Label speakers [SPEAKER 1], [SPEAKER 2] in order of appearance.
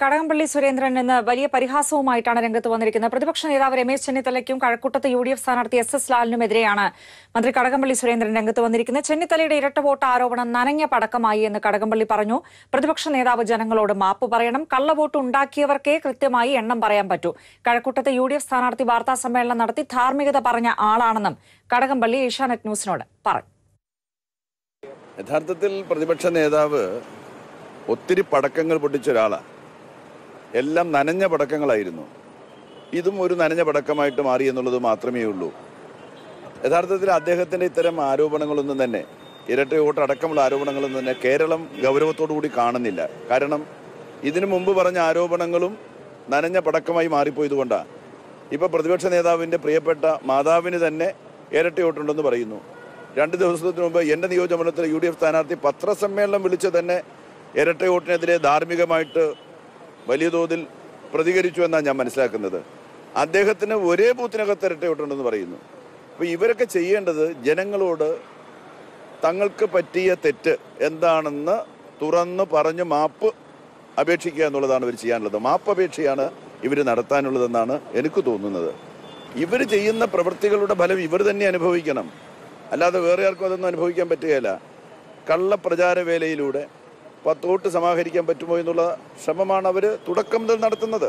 [SPEAKER 1] കടകംപള്ളി സുരേന്ദ്രൻ ഇന്ന് വലിയ പരിഹാസവുമായിട്ടാണ് രംഗത്ത് വന്നിരിക്കുന്നത്. പ്രതിപക്ഷ നേതാവ് രമേശ് ചെന്നിത്തലയ്ക്കും കഴക്കൂട്ടത്ത് യു ഡി എഫ് സ്ഥാനാർത്ഥി എസ് എസ് ലാലിനുമെതിരെയാണ് മന്ത്രി കടകംപള്ളി സുരേന്ദ്രൻ രംഗത്ത് വന്നിരിക്കുന്നത്. ചെന്നിത്തലയുടെ ഇരട്ട വോട്ട് ആരോപണം നനഞ്ഞ പടക്കമായി എന്ന് കടകംപള്ളി പറഞ്ഞു. പ്രതിപക്ഷ നേതാവ് ജനങ്ങളോട് മാപ്പ് പറയണം. കള്ളവോട്ട് ഉണ്ടാക്കിയവർക്കേ കൃത്യമായി എണ്ണം പറയാൻ പറ്റൂ. കഴക്കൂട്ടത്ത് യു ഡി എഫ് സ്ഥാനാർത്ഥി വാർത്താ സമ്മേളനം നടത്തി ധാർമ്മികത പറഞ്ഞ ആളാണെന്നും കടകംപള്ളി ഏഷ്യാനെറ്റ് ന്യൂസിനോട് പറഞ്ഞു.
[SPEAKER 2] യഥാർത്ഥത്തിൽ പ്രതിപക്ഷ നേതാവ് ഒത്തിരി പടക്കങ്ങൾ പൊട്ടിച്ച ഒരാളാണ് എല്ലാം നനഞ്ഞ പടക്കങ്ങളായിരുന്നു. ഇതും ഒരു നനഞ്ഞ പടക്കമായിട്ട് മാറി എന്നുള്ളത് മാത്രമേ ഉള്ളൂ. യഥാർത്ഥത്തിൽ അദ്ദേഹത്തിന്റെ ഇത്തരം ആരോപണങ്ങളൊന്നും തന്നെ ഇരട്ട വോട്ട് അടക്കമുള്ള ആരോപണങ്ങളൊന്നും തന്നെ കേരളം ഗൗരവത്തോടു കൂടി കാണുന്നില്ല. കാരണം ഇതിനു മുമ്പ് പറഞ്ഞ ആരോപണങ്ങളും നനഞ്ഞ പടക്കമായി മാറിപ്പോയതുകൊണ്ടാണ് ഇപ്പോൾ പ്രതിപക്ഷ നേതാവിന്റെ പ്രിയപ്പെട്ട മാതാവിന് തന്നെ ഇരട്ട വോട്ടുണ്ടെന്ന് പറയുന്നു. രണ്ട് ദിവസത്തിന് മുമ്പ് എന്റെ നിയോജകമണ്ഡലത്തിലെ യു ഡി എഫ് സ്ഥാനാർത്ഥി പത്രസമ്മേളനം വിളിച്ച് തന്നെ ഇരട്ട വോട്ടിനെതിരെ ധാർമ്മികമായിട്ട് വലിയ തോതിൽ പ്രതികരിച്ചു എന്നാണ് ഞാൻ മനസ്സിലാക്കുന്നത്. അദ്ദേഹത്തിന് ഒരേ ബൂത്തിനകത്ത് ഇരട്ട വോട്ടുണ്ടെന്ന് പറയുന്നു. അപ്പോൾ ഇവരൊക്കെ ചെയ്യേണ്ടത് ജനങ്ങളോട് തങ്ങൾക്ക് പറ്റിയ തെറ്റ് എന്താണെന്ന് തുറന്ന് പറഞ്ഞ് മാപ്പ് അപേക്ഷിക്കുക എന്നുള്ളതാണ് ഇവർ ചെയ്യാനുള്ളത്. മാപ്പ് അപേക്ഷയാണ് ഇവർ നടത്താനുള്ളതെന്നാണ് എനിക്ക് തോന്നുന്നത്. ഇവർ ചെയ്യുന്ന പ്രവൃത്തികളുടെ ഫലം ഇവർ തന്നെ അനുഭവിക്കണം. അല്ലാതെ വേറെ ആർക്കും അതൊന്നും അനുഭവിക്കാൻ പറ്റുകയില്ല. കള്ളപ്രചാര വോട്ട് സമാഹരിക്കാൻ പറ്റുമോ എന്നുള്ള ശ്രമമാണ് അവർ തുടക്കം മുതൽ നടത്തുന്നത്.